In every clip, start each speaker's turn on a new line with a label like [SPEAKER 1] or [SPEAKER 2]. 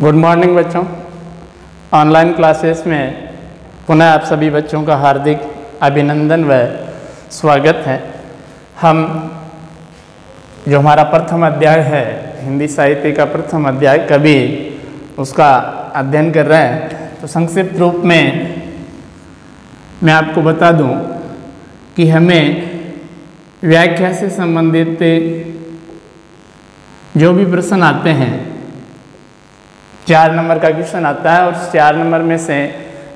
[SPEAKER 1] Good morning बच्चों। Online classes में पुनः आप सभी बच्चों का हार्दिक अभिनंदन व स्वागत है। हम, जो हमारा प्रथम अध्याय है, हिंदी साहित्य का प्रथम अध्याय कवि उसका अध्ययन कर रहे हैं तो संक्षिप्त रूप में मैं आपको बता दूँ कि हमें व्याख्या से संबंधित जो भी प्रश्न आते हैं चार नंबर का क्वेश्चन आता है और चार नंबर में से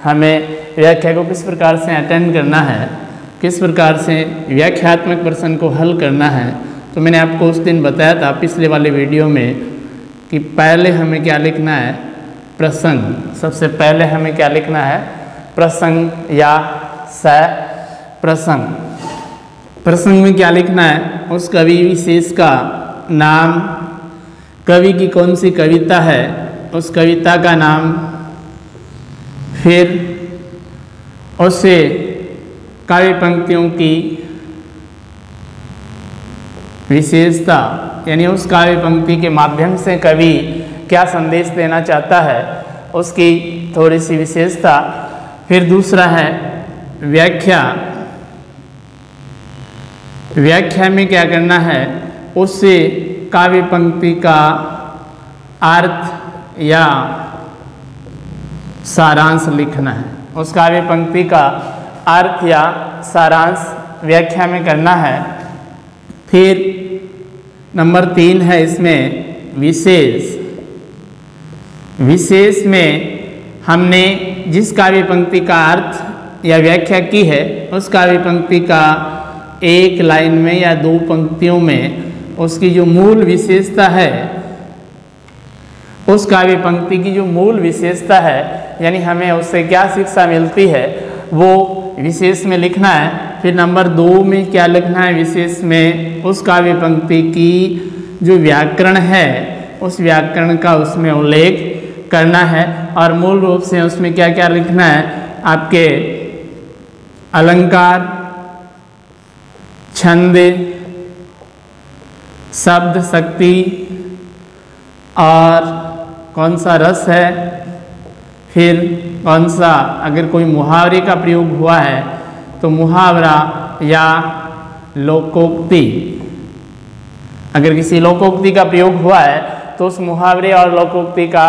[SPEAKER 1] हमें व्याख्या को किस प्रकार से अटेंड करना है, किस प्रकार से व्याख्यात्मक प्रश्न को हल करना है तो मैंने आपको उस दिन बताया था पिछले वाले वीडियो में कि पहले हमें क्या लिखना है? प्रसंग। सबसे पहले हमें क्या लिखना है? प्रसंग या स प्रसंग। प्रसंग में क्या लिखना है? उस कवि विशेष का नाम, कवि की कौन सी कविता है? उस कविता का नाम फिर उससे काव्य पंक्तियों की विशेषता, यानी उस काव्य पंक्ति के माध्यम से कवि क्या संदेश देना चाहता है, उसकी थोड़ी सी विशेषता। फिर दूसरा है व्याख्या। व्याख्या में क्या करना है उससे काव्य पंक्ति का अर्थ या सारांश लिखना है। उस काव्य पंक्ति का अर्थ या सारांश व्याख्या में करना है। फिर नंबर तीन है इसमें विशेष। विशेष में हमने जिस काव्य पंक्ति का अर्थ या व्याख्या की है उस काव्य पंक्ति का एक लाइन में या दो पंक्तियों में उसकी जो मूल विशेषता है उस काव्य पंक्ति की जो मूल विशेषता है, यानी हमें उससे क्या शिक्षा मिलती है, वो विशेष में लिखना है। फिर नंबर दो में क्या लिखना है विशेष में? उस काव्य पंक्ति की जो व्याकरण है, उस व्याकरण का उसमें उल्लेख करना है। और मूल रूप से उसमें क्या क्या लिखना है? आपके अलंकार, छंद, शब्द, शक्ति और कौन सा रस है? फिर कौन सा अगर कोई मुहावरे का प्रयोग हुआ है तो मुहावरा या लोकोक्ति। अगर किसी लोकोक्ति का प्रयोग हुआ है तो उस मुहावरे और लोकोक्ति का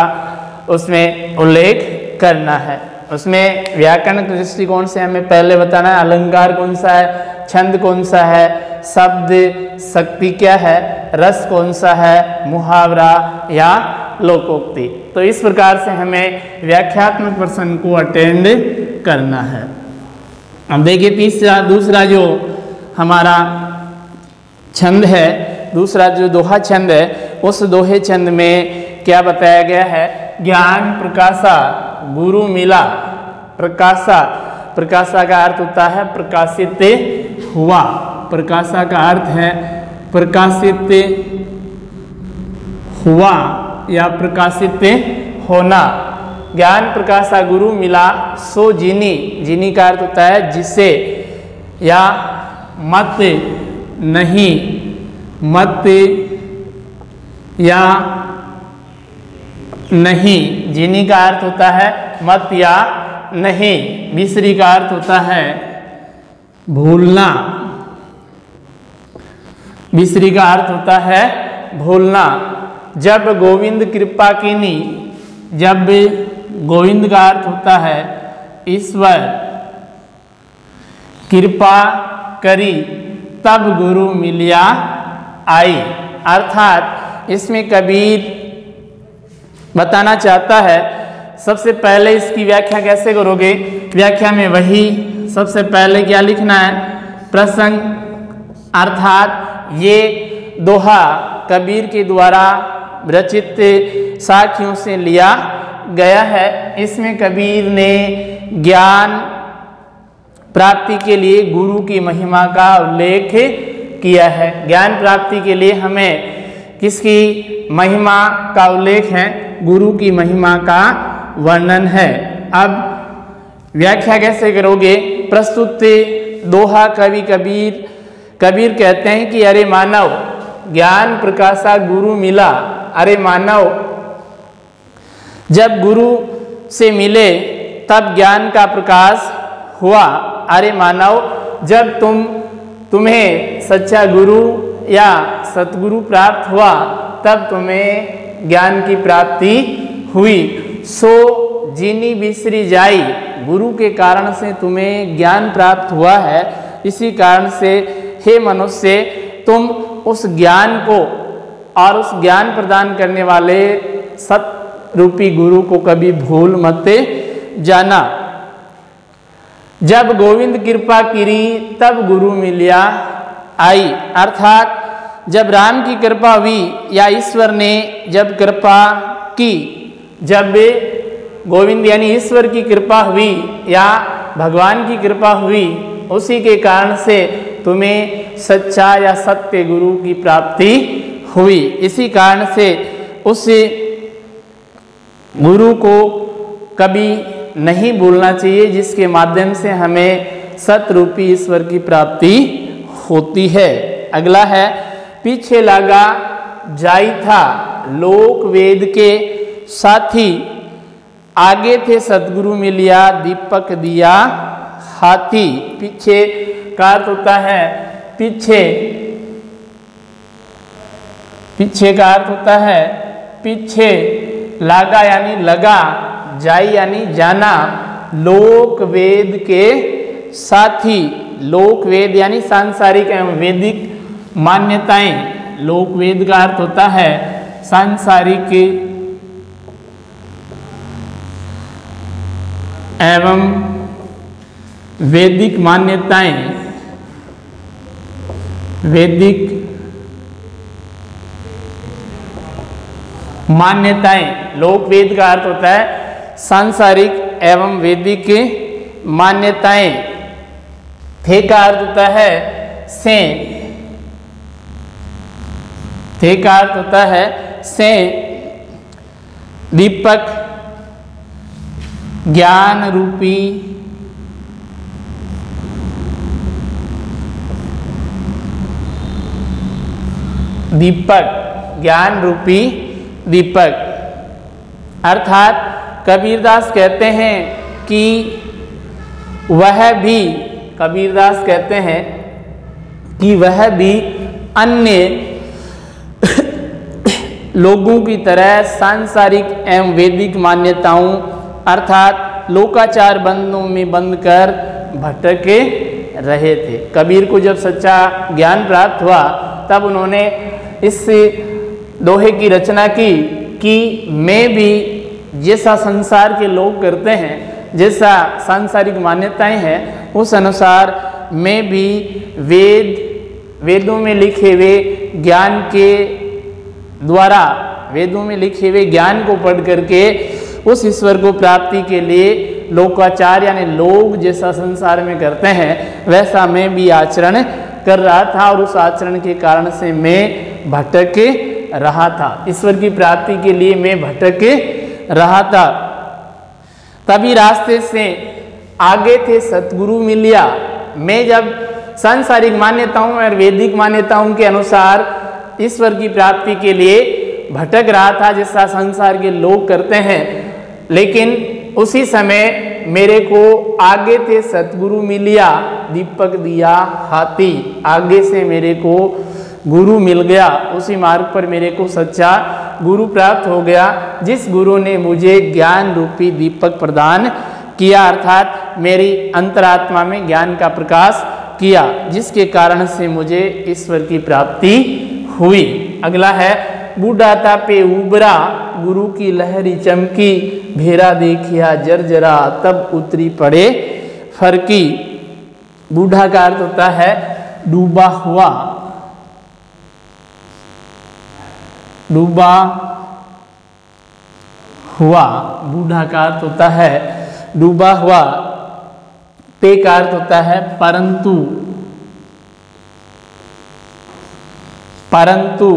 [SPEAKER 1] उसमें उल्लेख करना है। उसमें व्याकरण दृष्टिकोण से हमें पहले बताना है, अलंकार कौन सा है, छंद कौन सा है, शब्द, शक्ति क्या है, रस कौन सा है, मुहावरा या लोकोक्ति। तो इस प्रकार से हमें व्याख्यात्मक प्रश्न को अटेंड करना है। अब देखिए, तीसरा, दूसरा जो हमारा छंद है, दूसरा जो दोहा छंद है, उस दोहे छंद में क्या बताया गया है? ज्ञान प्रकाशा, गुरु मिला। प्रकाशा प्रकाशा का अर्थ होता है प्रकाशित हुआ। प्रकाशा का अर्थ है प्रकाशित हुआ। या प्रकाशित होना। ज्ञान प्रकाशा गुरु मिला, सो जिनी। जिनी का अर्थ होता है जिसे या मत नहीं। मत या नहीं। जिनी का अर्थ होता है मत या नहीं। मिश्री का अर्थ होता है भूलना। मिश्री का अर्थ होता है भूलना। जब गोविंद कृपा कीनी, जब गोविंद का अर्थ होता है, ईश्वर कृपा करी, तब गुरु मिलिया आई। अर्थात इसमें कबीर बताना चाहता है, सबसे पहले इसकी व्याख्या कैसे करोगे? व्याख्या में वही, सबसे पहले क्या लिखना है? प्रसंग, अर्थात ये दोहा कबीर के द्वारा रचित साखियों से लिया गया है। इसमें कबीर ने ज्ञान प्राप्ति के लिए गुरु की महिमा का उल्लेख किया है। ज्ञान प्राप्ति के लिए हमें किसकी महिमा का उल्लेख है? गुरु की महिमा का वर्णन है। अब व्याख्या कैसे करोगे? प्रस्तुत दोहा कवि कबीर कबीर कहते हैं कि, अरे मानव, ज्ञान प्रकाशा गुरु मिला अरे मानव, जब गुरु से मिले, तब ज्ञान का प्रकाश हुआ। अरे मानव, जब तुम, तुम्हें सच्चा गुरु या सतगुरु प्राप्त हुआ, तब तुम्हें ज्ञान की प्राप्ति हुई। सो, जीनी बिसरी जाई, गुरु के कारण से तुम्हें ज्ञान प्राप्त हुआ है। इसी कारण से, हे मनुष्य, तुम उस ज्ञान को और उस ज्ञान प्रदान करने वाले सत रूपी गुरु को कभी भूल मत जाना। जब गोविंद कृपा करी, तब गुरु मिलिया आई। अर्थात, जब राम की कृपा हुई या ईश्वर ने जब कृपा की, जब गोविंद यानी ईश्वर की कृपा हुई या भगवान की कृपा हुई, उसी के कारण से तुम्हें सच्चा या सत्य गुरु की प्राप्ति हुई। इसी कारण से उस गुरु को कभी नहीं भूलना चाहिए, जिसके माध्यम से हमें सतरूपी ईश्वर की प्राप्ति होती है। अगला है, पीछे लगा जाई था। लोक वेद के साथी आगे थे सदगुरु मिलिया, दीपक दिया हाथी। पीछे का होता है, पीछे पीछे का अर्थ होता है पीछे लागा यानी लगा, जाई यानी जाना, लोक वेद के साथी। लोक वेद यानी सांसारिक एवं वैदिक मान्यताएँ। लोक वेद का अर्थ होता है सांसारिक एवं वैदिक मान्यताएँ। वैदिक मान्यताएँ। लोक वेद का अर्थ होता है सांसारिक एवं वैदिक मान्यताएँ। थे का अर्थ होता है से। थे का अर्थ होता है से। दीपक ज्ञान रूपी दीपक ज्ञान रूपी दीपक। अर्थात कबीरदास कहते हैं कि वह भी, कबीरदास कहते हैं कि वह भी अन्य लोगों की तरह सांसारिक एवं वैदिक मान्यताओं, अर्थात लोकाचार बंधों में बंद कर भटके रहे थे। कबीर को जब सच्चा ज्ञान प्राप्त हुआ, तब उन्होंने इस दोहे की रचना की कि मैं भी जैसा संसार के लोग करते हैं, जैसा सांसारिक मान्यताएँ हैं, उस अनुसार मैं भी वेद, वेदों में लिखे हुए ज्ञान के द्वारा, वेदों में लिखे हुए ज्ञान को पढ़ करके उस ईश्वर को प्राप्ति के लिए लोकाचार यानी लोग जैसा संसार में करते हैं, वैसा मैं भी आचरण कर रहा था और उस आचरण के कारण से मैं भटक रहा था। ईश्वर की प्राप्ति के लिए मैं भटक रहा था। तभी रास्ते से आगे थे सतगुरु मिलिया। मैं जब सांसारिक मान्यताओं और वैदिक मान्यताओं के अनुसार ईश्वर की प्राप्ति के लिए भटक रहा था, जैसा संसार के लोग करते हैं, लेकिन उसी समय मेरे को आगे थे सतगुरु मिलिया, दीपक दिया हाथी। आगे से मेरे को गुरु मिल गया। उसी मार्ग पर मेरे को सच्चा गुरु प्राप्त हो गया। जिस गुरु ने मुझे ज्ञान रूपी दीपक प्रदान किया, अर्थात मेरी अंतरात्मा में ज्ञान का प्रकाश किया, जिसके कारण से मुझे ईश्वर की प्राप्ति हुई। अगला है बूढ़ा पे उबरा, गुरु की लहरी चमकी भेरा देखिया, जर्जरा, तब उतरी पड़े फरकी। बूढ़ा का अर्थ होता है, डूबा हुआ। डूबा हुआ बूढ़ा का अर्थ होता है, डूबा हुआ पे का अर्थ होता है, परंतु परंतु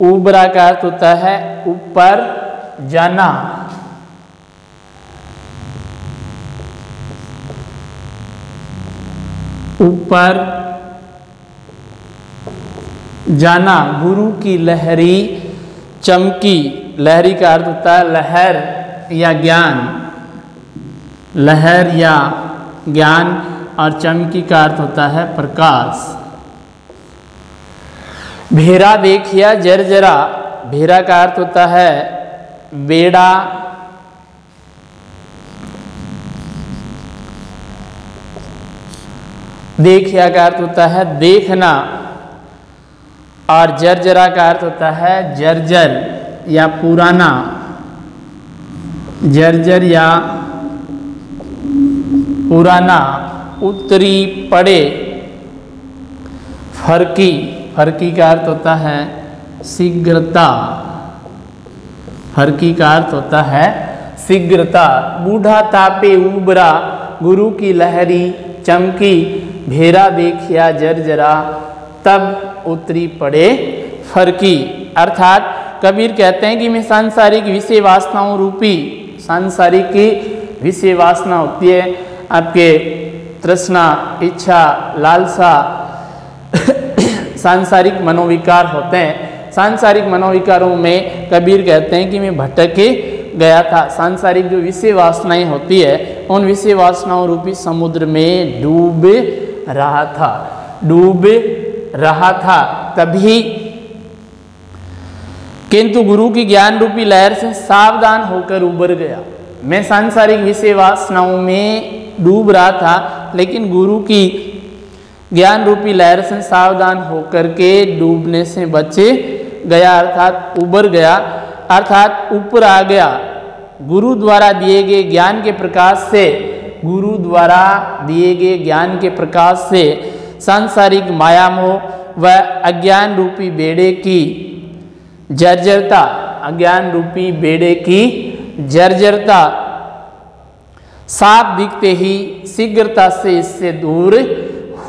[SPEAKER 1] उबरा का अर्थ होता है, ऊपर जाना। ऊपर जाना, गुरु की लहरी चमकी, लहरी का अर्थ होता है लहर या ज्ञान। लहर या ज्ञान और चमकी का अर्थ होता है प्रकाश। भेरा देखिया जर्जरा भेरा का अर्थ होता है बेड़ा। देखिया का अर्थ होता है देखना। और जर्जरा का अर्थ होता है जर्जर या पुराना। जर्जर या पुराना, उत्तरी, पड़े, फरकी। फरकी का अर्थ होता है शीघ्रता। फरकी का अर्थ होता है शीघ्रता। बूढ़ा तापे उबरा, गुरु की लहरी चमकी, भेरा देखिया जर्जरा तब उतरी पड़े फरकी। अर्थात कबीर कहते हैं कि मैं सांसारिक विषय वासनाओं रूपी, सांसारिक की विषय वासना होती है। आपके तृष्णा, इच्छा, लालसा सांसारिक मनोविकार होते हैं। सांसारिक मनोविकारों में कबीर कहते हैं कि मैं भटक गया था। सांसारिक जो विषय वासनाएँ होती है, उन विषय वासनाओं रूपी समुद्र में डूब रहा था। डूब रहा था तभी। किंतु गुरु की ज्ञान रूपी लहर से सावधान होकर उबर गया। मैं सांसारिक विषय वासनाओं में डूब रहा था, लेकिन गुरु की ज्ञान रूपी लहर से सावधान होकर के डूबने से बचे गया, अर्थात उबर गया, अर्थात ऊपर आ गया। गुरु द्वारा दिए गए ज्ञान के प्रकाश से, गुरु द्वारा दिए गए ज्ञान के प्रकाश से सांसारिक मायामोह व अज्ञान रूपी बेड़े की जर्जरता। अज्ञान रूपी बेड़े की जर्जरता। साफ़ दिखते ही शीघ्रता से इससे दूर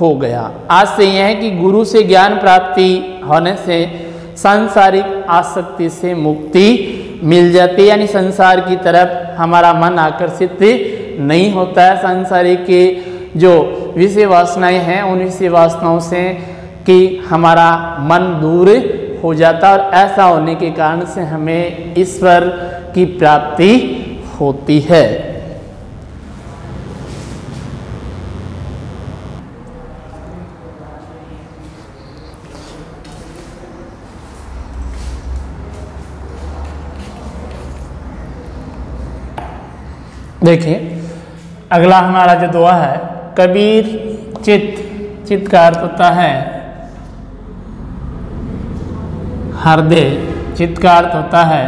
[SPEAKER 1] हो गया। आज से यह है कि गुरु से ज्ञान प्राप्ति होने से सांसारिक आसक्ति से मुक्ति मिल जाती है। यानी संसार की तरफ़ हमारा मन आकर्षित नहीं होता है। सांसारिक के जो विषय वासनाएँ हैं, उन विषय वासनाओं से कि हमारा मन दूर हो जाता और ऐसा होने के कारण से हमें ईश्वर की प्राप्ति होती है। देखिए, अगला हमारा जो दुआ है कबीर चित्त चित्त का अर्थ होता है हृदय चित्त का अर्थ होता है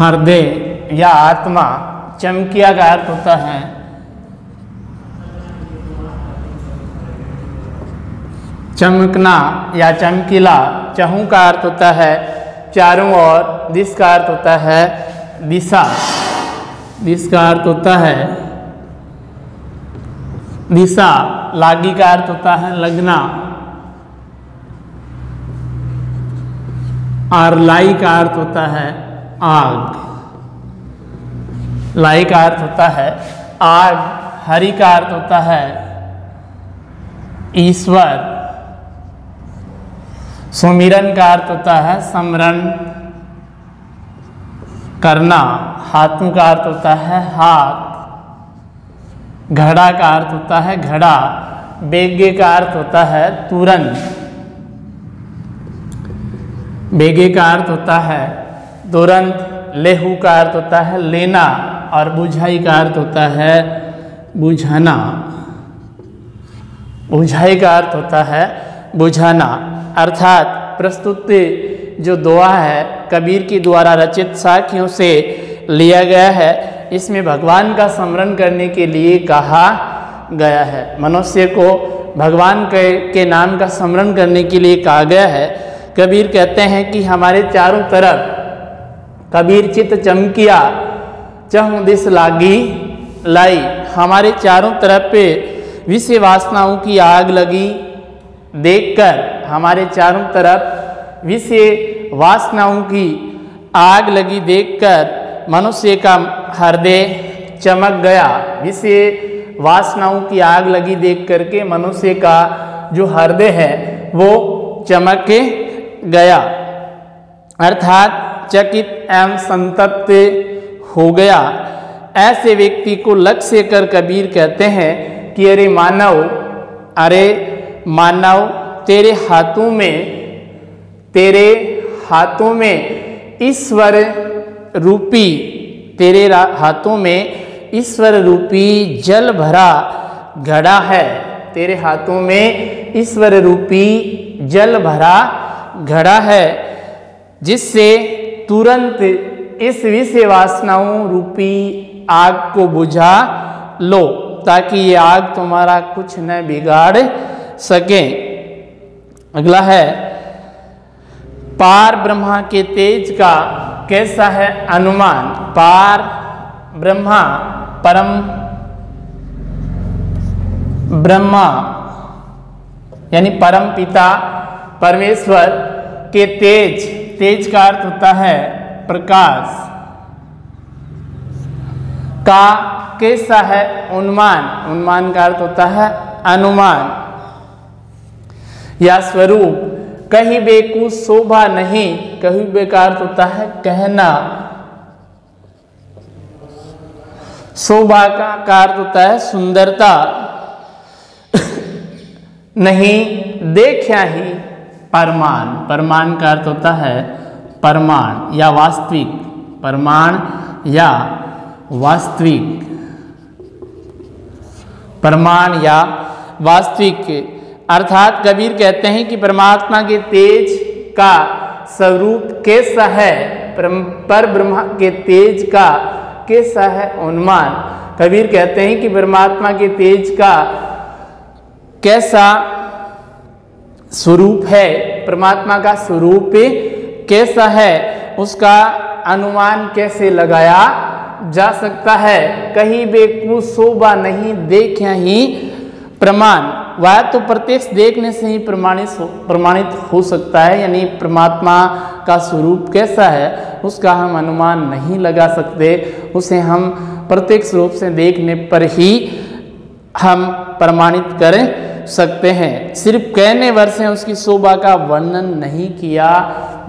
[SPEAKER 1] हृदय या आत्मा, चमकिया का अर्थ होता है। चमकना या चमकीला, चहू का अर्थ होता है, चारों ओर दिस का अर्थ होता है। दिशा। दिस का अर्थ होता है, दिशा। लागी का अर्थ होता है लगना। और लाई का अर्थ होता है आग। लाई का अर्थ होता है आग। हरि का अर्थ होता है ईश्वर। सुमिरन का अर्थ होता है समरण करना। हाथों का अर्थ होता है हाथ। घड़ा का अर्थ होता है घड़ा। बेगे का अर्थ होता है तुरंत बेगे का अर्थ होता है तुरंत लेहू का अर्थ होता है लेना और बुझाई का अर्थ होता है बुझाना। बुझाई का अर्थ होता है बुझाना। अर्थात प्रस्तुत जो दुआ है कबीर की द्वारा रचित साखियों से लिया गया है इसमें भगवान का स्मरण करने के लिए कहा गया है। मनुष्य को भगवान के, के नाम का स्मरण करने के लिए कहा गया है। कबीर कहते हैं कि हमारे चारों तरफ़ कबीर चित चमकिया चह दिस लागी लाई। हमारे चारों तरफ़ पे विषय वासनाओं की आग लगी। देखकर हमारे चारों तरफ़ विषय वासनाओं की आग लगी देखकर मनुष्य का हृदय चमक गया। विषय वासनाओं की आग लगी देख करके मनुष्य का जो हृदय है, वो चमक गया। अर्थात चकित एवं संतप्त हो गया। ऐसे व्यक्ति को लक्ष्य कर कबीर कहते हैं कि, अरे मानव अरे मानव, तेरे हाथों में तेरे हाथों में ईश्वर रूपी, तेरे हाथों में ईश्वर रूपी जल भरा घड़ा है। तेरे हाथों में ईश्वर रूपी जल भरा घड़ा है, जिससे तुरंत इस विषय वासनाओं रूपी आग को बुझा लो, ताकि ये आग तुम्हारा कुछ न बिगाड़ सके। अगला है पार ब्रह्मा के तेज का कैसा है अनुमान? पार ब्रह्मा परम ब्रह्मा, यानी परम पिता परमेश्वर के तेज तेज का अर्थ होता है प्रकाश। का कैसा है उन्मान? उन्मान का अर्थ होता है अनुमान। या स्वरूप कहीं बेकू शोभा नहीं कहीं बेकार होता है कहना। शोभा का अर्थ होता है सुंदरता। नहीं देखा ही परमान। परमान का अर्थ होता है परमाण या वास्तविक। परमाण या वास्तविक। परमाण या वास्तविक अर्थात कबीर कहते हैं कि परमात्मा के तेज का स्वरूप कैसा है? पर ब्रह्मा के तेज का कैसा है अनुमान? कबीर कहते हैं कि परमात्मा के तेज का कैसा स्वरूप है? परमात्मा का स्वरूप कैसा है? उसका अनुमान कैसे लगाया जा सकता है? कहीं बेकूफ शोभा नहीं देखा ही प्रमाण। वह तो प्रत्यक्ष देखने से ही प्रमाणित प्रमाणित हो सकता है, यानी परमात्मा का स्वरूप कैसा है, उसका हम अनुमान नहीं लगा सकते। उसे हम प्रत्यक्ष रूप से देखने पर ही हम प्रमाणित कर सकते हैं। सिर्फ़ कहने भर से उसकी शोभा का वर्णन नहीं किया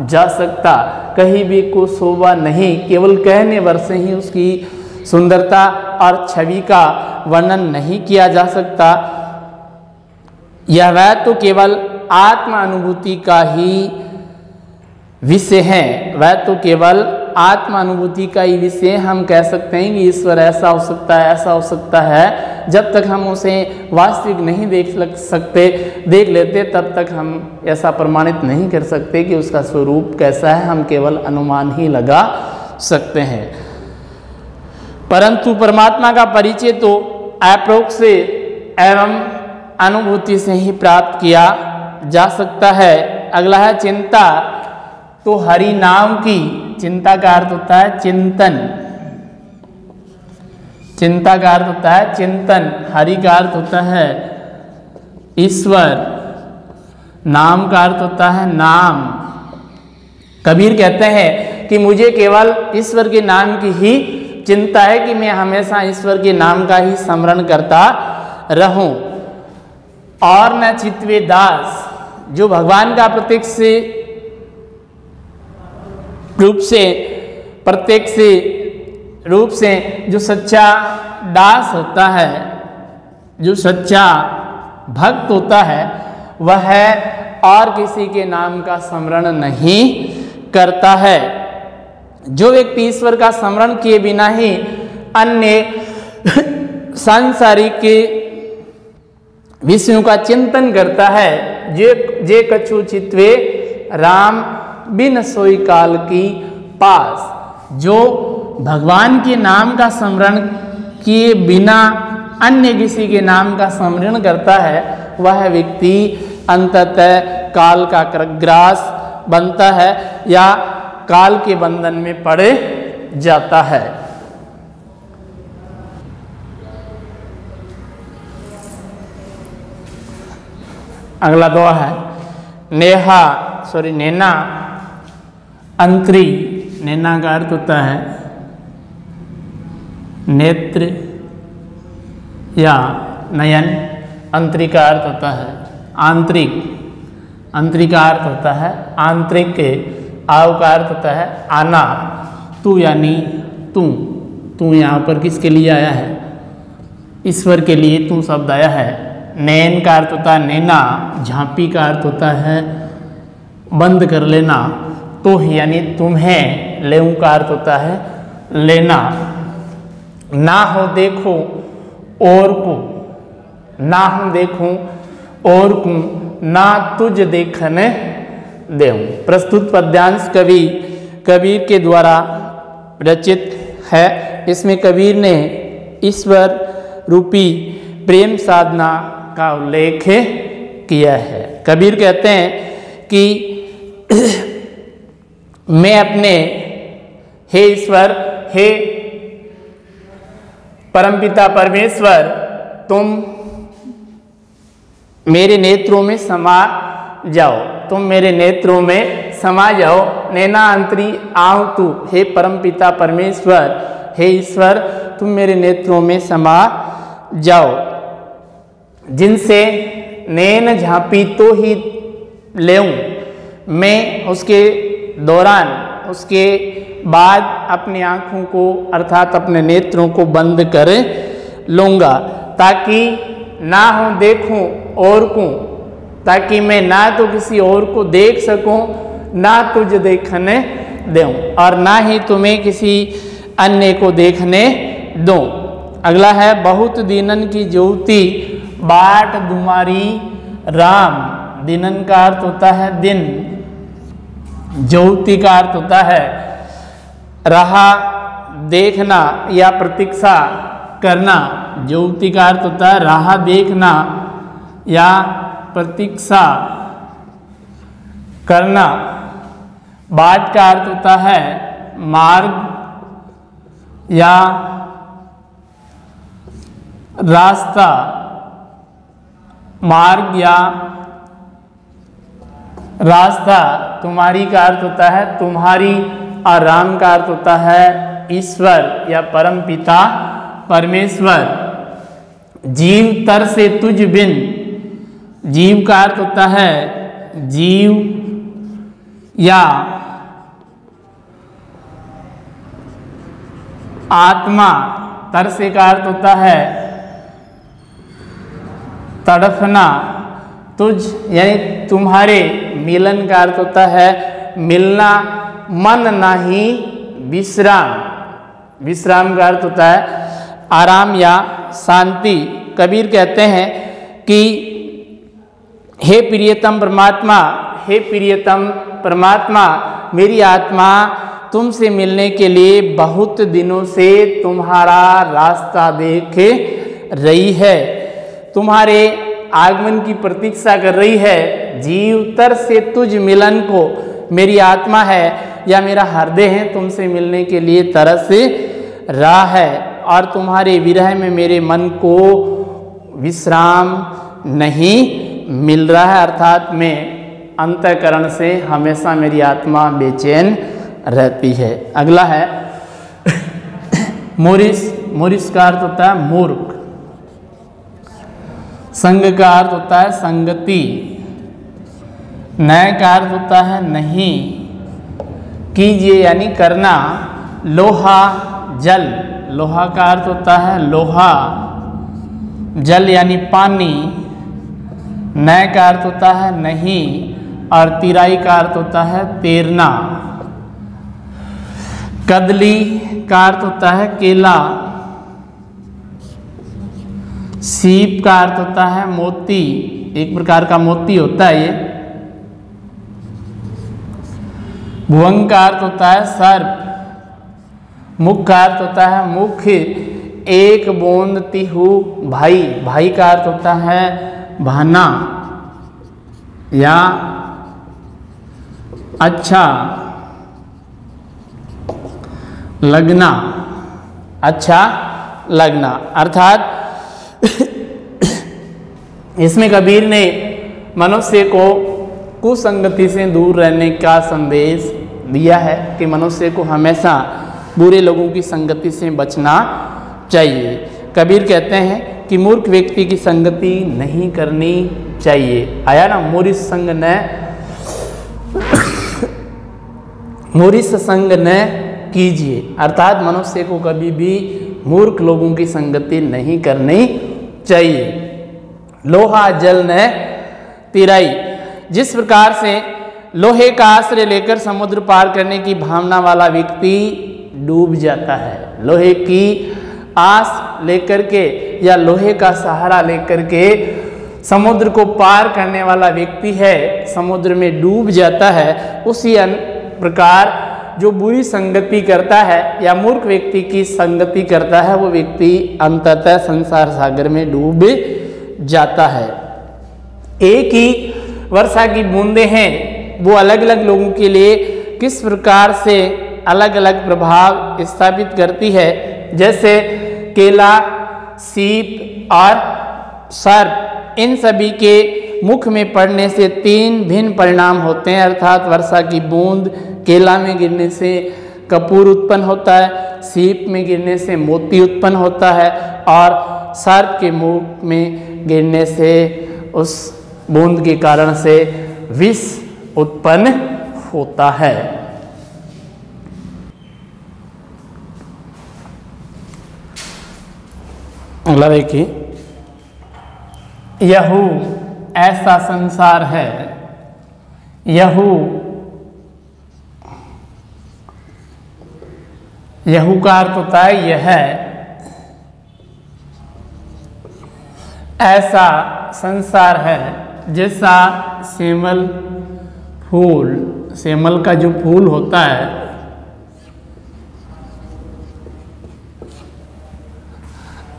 [SPEAKER 1] जा सकता। कहीं भी को शोभा नहीं, केवल कहने भर से ही उसकी सुंदरता और छवि का वर्णन नहीं किया जा सकता। यह वह तो केवल आत्मा अनुभूति का ही विषय है। वह तो केवल आत्मा अनुभूति का ही विषय हम कह सकते हैं कि ईश्वर ऐसा हो सकता है, ऐसा हो सकता है। जब तक हम उसे वास्तविक नहीं देख सकते, देख लेते, तब तक हम ऐसा प्रमाणित नहीं कर सकते कि उसका स्वरूप कैसा है। हम केवल अनुमान ही लगा सकते हैं। परंतु परमात्मा का परिचय तो अप्रोक्ष एवं अनुभूति से ही प्राप्त किया जा सकता है। अगला है चिंता। तो हरि नाम की चिंता का अर्थ होता है चिंतन। चिंता का अर्थ होता है चिंतन। हरि का अर्थ होता है ईश्वर। नाम का अर्थ होता है नाम। कबीर कहते हैं कि मुझे केवल ईश्वर के नाम की ही चिंता है कि मैं हमेशा ईश्वर के नाम का ही स्मरण करता रहूँ। और न चितवे दास, जो भगवान का प्रत्यक्ष रूप से, प्रत्यक्ष रूप से जो सच्चा दास होता है, जो सच्चा भक्त होता है, वह और किसी के नाम का स्मरण नहीं करता है। जो व्यक्ति ईश्वर का स्मरण किए बिना ही अन्य सांसारिक विषयों का चिंतन करता है। जे जे कछु चित्वे राम बिन सोई काल की पास, जो भगवान के नाम का स्मरण किए बिना अन्य किसी के नाम का स्मरण करता है, वह व्यक्ति अंततः काल का ग्रास बनता है या काल के बंधन में पड़े जाता है। अगला दो है। नेहा सॉरी नैना। अंतरी, नैना का अर्थ होता है नेत्र या नयन। अंतरी का अर्थ होता है आंतरिक। अंतरिक का अर्थ होता है आंतरिक के आव का अर्थ होता है आना। तू यानी तू। तू यहाँ पर किसके लिए आया है? ईश्वर के लिए तू शब्द आया है। नैन का अर्थ होता है नैना, झांपी का अर्थ होता है बंद कर लेना। तो यानी तुम्हें ले का अर्थ होता है लेना। ना हो देखो और को ना हम देखूँ और को ना तुझ देखने दे प्रस्तुत पद्यांश कवि, कबीर के द्वारा रचित है। इसमें कबीर ने ईश्वर रूपी प्रेम साधना का उल्लेख किया है। कबीर कहते हैं कि मैं अपने, हे ईश्वर, हे परमपिता परमेश्वर, तुम मेरे नेत्रों में समा जाओ। तुम मेरे नेत्रों में समा जाओ। नैना अंतरी आव तू, हे परमपिता परमेश्वर, हे ईश्वर, तुम मेरे नेत्रों में समा जाओ। जिनसे नैन झांपी तो ही ले मैं उसके दौरान, उसके बाद अपनी आँखों को, अर्थात अपने नेत्रों को बंद कर लूँगा, ताकि ना हो देखूँ और को ताकि मैं ना तो किसी और को देख सकूँ, ना तुझ देखने दूँ और ना ही तुम्हें किसी अन्य को देखने दूँ। अगला है, बहुत दिनन की ज्योति बाट दुमारी राम। दिनन का अर्थ होता है दिन। ज्योति का अर्थ होता है रहा, देखना या प्रतीक्षा करना। ज्योति का अर्थ होता है राह, देखना या प्रतीक्षा करना। बाट का अर्थ होता है मार्ग या रास्ता। मार्ग या रास्ता, तुम्हारी का अर्थ होता है, तुम्हारी और राम का अर्थ होता है, ईश्वर या परम पिता परमेश्वर। जीव तर से तुझ बिन। जीव का अर्थ होता है, जीव या आत्मा। तर से का अर्थ होता है तड़फना तुझ, यानी तुम्हारे मिलन का अर्थ होता है मिलना, मन नहीं, विश्राम। विश्राम का अर्थ होता है आराम या शांति। कबीर कहते हैं कि, हे प्रियतम परमात्मा, हे प्रियतम परमात्मा, मेरी आत्मा, तुमसे मिलने के लिए बहुत दिनों से तुम्हारा रास्ता देख रही है। तुम्हारे आगमन की प्रतीक्षा कर रही है। जीव तर से तुझ मिलन को मेरी आत्मा है या मेरा हृदय है, तुमसे मिलने के लिए तरस रहा है और तुम्हारे विरह में मेरे मन को विश्राम नहीं मिल रहा है। अर्थात मैं अंतकरण से हमेशा मेरी आत्मा बेचैन रहती है। अगला है, मोरिस मोरिस का अर्थ होता है मूर्ख। संग का अर्थ होता है संगति। नय का अर्थ होता है नहीं। कीजिए यानी करना। लोहा, जल। लोहा का अर्थ होता है लोहा। जल यानी पानी। नय का अर्थ होता है नहीं। और तिराई का अर्थ होता है तैरना। कदली का अर्थ होता है केला। सीप का अर्थ होता है मोती, एक प्रकार का मोती होता है ये। भुवंग का अर्थ होता है सर्प, मुख का अर्थ होता है मुख, एक बोंद तिहु भाई भाई का अर्थ होता है भाना, या अच्छा लगना अच्छा लगना, अर्थात इसमें कबीर ने मनुष्य को कुसंगति से दूर रहने का संदेश दिया है कि मनुष्य को हमेशा बुरे लोगों की संगति से बचना चाहिए। कबीर कहते हैं कि मूर्ख व्यक्ति की संगति नहीं करनी चाहिए। आया ना मूर्ख संग न मूर्ख संग न कीजिए। अर्थात मनुष्य को कभी भी मूर्ख लोगों की संगति नहीं करनी चाहिए। लोहा जल न तिराई। जिस प्रकार से लोहे का आश्रय लेकर समुद्र पार करने की भावना वाला व्यक्ति डूब जाता है। लोहे की आस लेकर के या लोहे का सहारा लेकर के समुद्र को पार करने वाला व्यक्ति है, समुद्र में डूब जाता है, उसी प्रकार जो बुरी संगति करता है या मूर्ख व्यक्ति की संगति करता है, वो व्यक्ति अंततः संसार सागर में डूब जाता है। एक ही वर्षा की बूंदे हैं, वो अलग अलग लोगों के लिए किस प्रकार से अलग अलग प्रभाव स्थापित करती है? जैसे केला, सीप और सर्प, इन सभी के मुख में पड़ने से तीन भिन्न परिणाम होते हैं, अर्थात वर्षा की बूंद केला में गिरने से कपूर उत्पन्न होता है, सीप में गिरने से मोती उत्पन्न होता है और सर्प के मुख में गिरने से, उस बूंद के कारण से विष उत्पन्न होता है। अगला देखिए। यहू, ऐसा संसार है। यहू यहू का अर्थ होता है यह ऐसा संसार है जैसा सेमल फूल, सेमल का जो फूल होता है,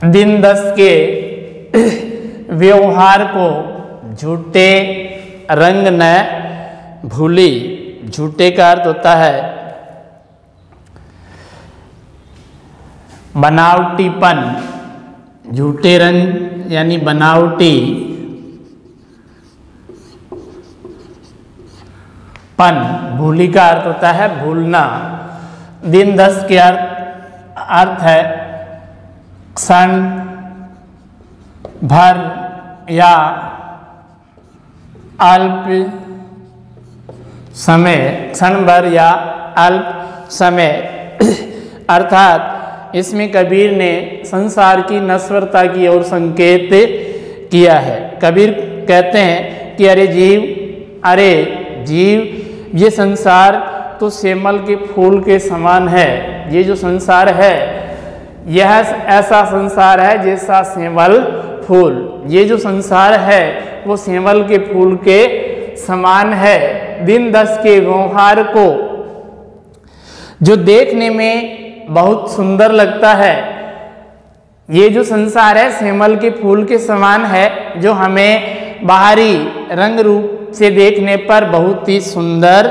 [SPEAKER 1] दिन दस के व्यवहार को झूठे रंग न भूली। झूठे का अर्थ होता है बनावटीपन, झूठे रंग यानी बनावटी पन, भूली का अर्थ होता है भूलना। दिन, दस के अर्थ अर्थ है क्षण, भर या अल्प समय। क्षण, भर या अल्प समय। अर्थात इसमें कबीर ने संसार की नश्वरता की ओर संकेत किया है। कबीर कहते हैं कि, अरे जीव अरे जीव, ये संसार तो सेमल के फूल के समान है। ये जो संसार है, यह ऐसा संसार है जैसा सेमल फूल। ये जो संसार है, वो सेमल के फूल के समान है। दिन दस के व्यवहार को जो देखने में बहुत सुंदर लगता है। ये जो संसार है, सेमल के फूल के समान है, जो हमें बाहरी रंग रूप से देखने पर बहुत ही सुंदर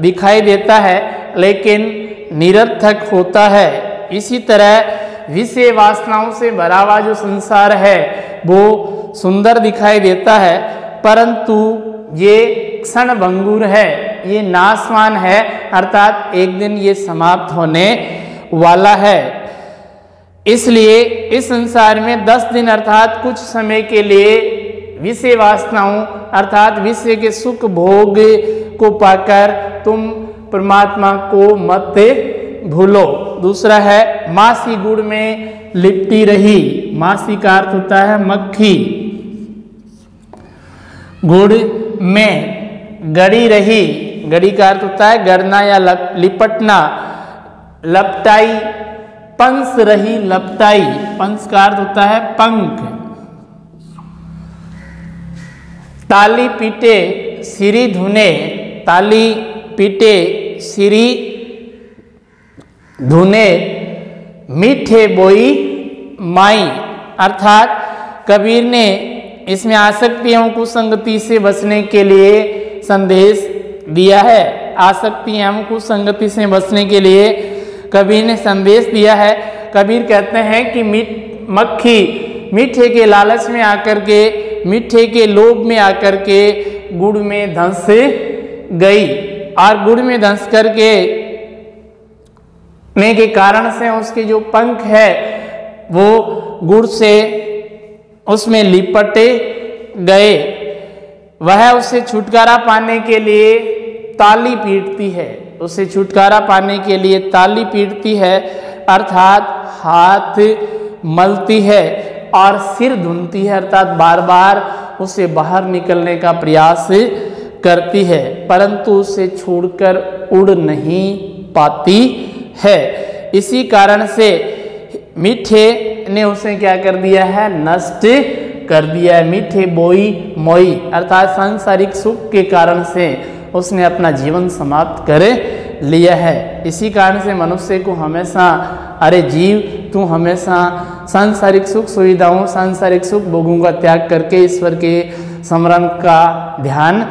[SPEAKER 1] दिखाई देता है, लेकिन निरर्थक होता है। इसी तरह विषय वासनाओं से भरा हुआ जो संसार है, वो सुंदर दिखाई देता है। परंतु ये क्षण भंगुर है, ये नाशवान है, अर्थात एक दिन ये समाप्त होने वाला है। इसलिए इस संसार में दस दिन अर्थात कुछ समय के लिए विषय वासनाओं अर्थात विषय के सुख भोग को पाकर तुम परमात्मा को मत भूलो। दूसरा है, मासी गुड़ में लिपटी रही। मासी का अर्थ होता है मक्खी। गुड़ में गड़ी रही। गड़ी का अर्थ होता है गड़ना या लिपटना। लपटाई, पंस रही लपटाई। पंस का अर्थ होता है पंख। ताली पीटे, सिरी धुने। ताली पीटे, सिरी धुने। मीठे बोई, माई। अर्थात कबीर ने इसमें आसक्तियों को संगति से बचने के लिए संदेश दिया है। आसक्ति एवं कुसंगति से बचने के लिए कबीर ने संदेश दिया है। कबीर कहते हैं कि मीठ मक्खी, मीठे के लालच में आकर के, मीठे के लोभ में आकर के गुड़ में धंस गई और गुड़ में धंस करके ने के कारण से उसके जो पंख है, वो गुड़ से उसमें लिपटे गए। वह उससे छुटकारा पाने के लिए ताली पीटती है। उसे छुटकारा पाने के लिए ताली पीटती है, अर्थात हाथ मलती है और सिर धुनती है, अर्थात बार बार उसे बाहर निकलने का प्रयास करती है, परंतु उसे छोड़कर उड़ नहीं पाती है। इसी कारण से मीठे ने उसे क्या कर दिया है? नष्ट कर दिया है। मीठे बोई मोई, अर्थात सांसारिक सुख के कारण से। उसने अपना जीवन समाप्त कर लिया है। इसी कारण से मनुष्य को हमेशा, अरे जीव, तू हमेशा सांसारिक सुख सुविधाओं, सांसारिक सुख भोगों का त्याग करके ईश्वर के स्मरण का ध्यान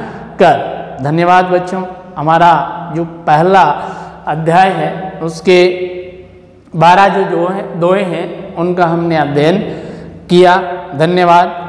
[SPEAKER 1] कर। धन्यवाद बच्चों। हमारा जो पहला अध्याय है, उसके बारह जो जो है दोए हैं, उनका हमने अध्ययन किया। धन्यवाद।